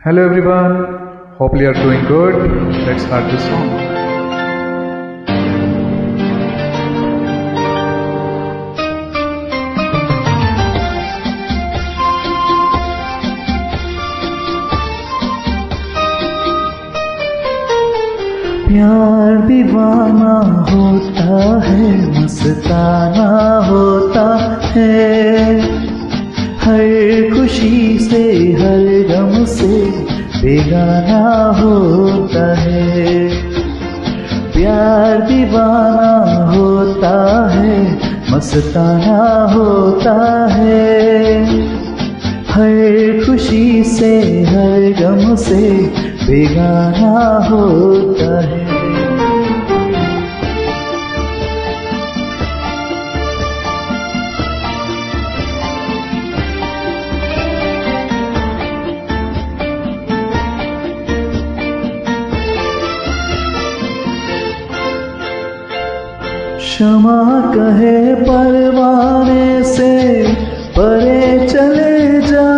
Hello everyone, hope you are doing good. Let's start the song. प्यार दीवाना होता है मस्ताना होता है हर खुशी से हर गम से बेगाना होता है। प्यार दीवाना होता है, मस्ताना होता है। हर खुशी से, हर गम से बेगाना होता है। क्षमा कहे परवाने से, परे चले जा।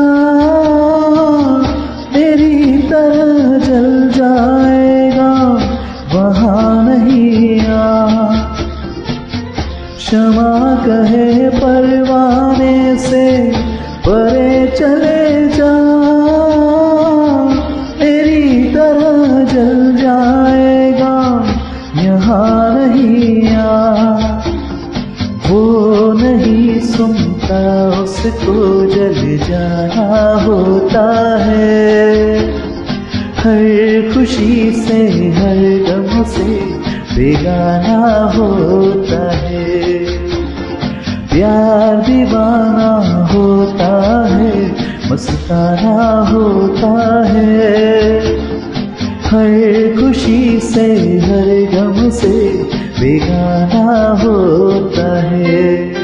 मेरी तरह जल जाएगा, वहाँ नहीं आ। क्षमा कहे परवाने से, परे चले नहीं सुनता, उसको जल जाना होता है। हर खुशी से, हर गम से बेगाना होता है। प्यार दीवाना होता है, मस्ताना होता है। हर खुशी से, हर गम से बेगाना होता है।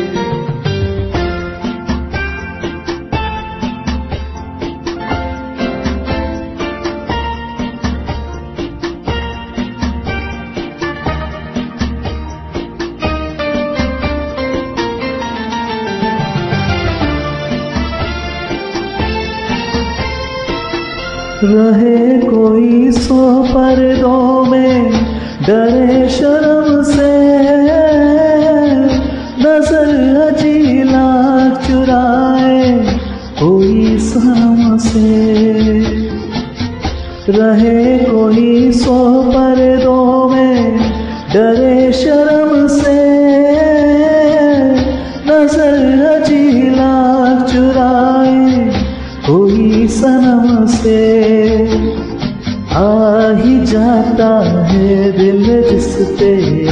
रहे कोई सो पर्दों में, डरे शर्म से। नज़र अजीला चुराए कोई सनम से। रहे कोई सो पर्दों में, डरे शर्म से। नज़र अजीला चुराए कोई सनम से। आ ही जाता है दिल जिस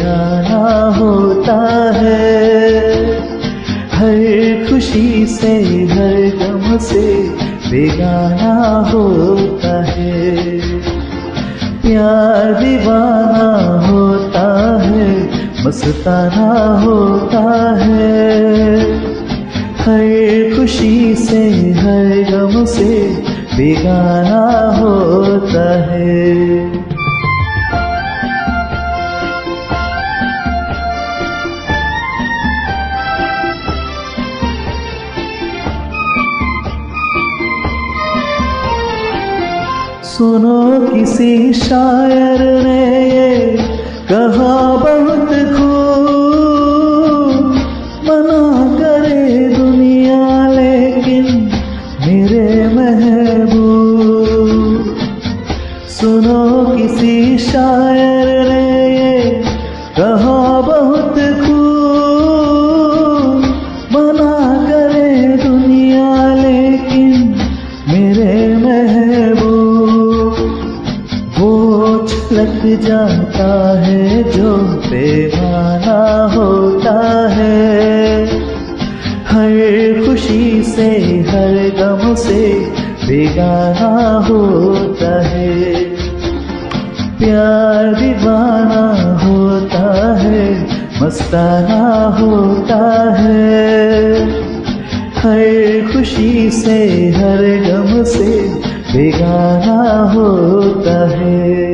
आना होता है। हर खुशी से, हर गम से बेगाना होता है। प्यार दीवाना होता है, मस्ताना होता है। हर खुशी से, हर गम से बेगाना होता है। सुनो किसी शायर ने ये कहा बहुत जाता है, जो बेमाना होता है। हर खुशी से, हर गम से बेगाना होता है। प्यार दीवाना होता है, मस्ताना होता है। हर खुशी से, हर गम से बेगाना होता है।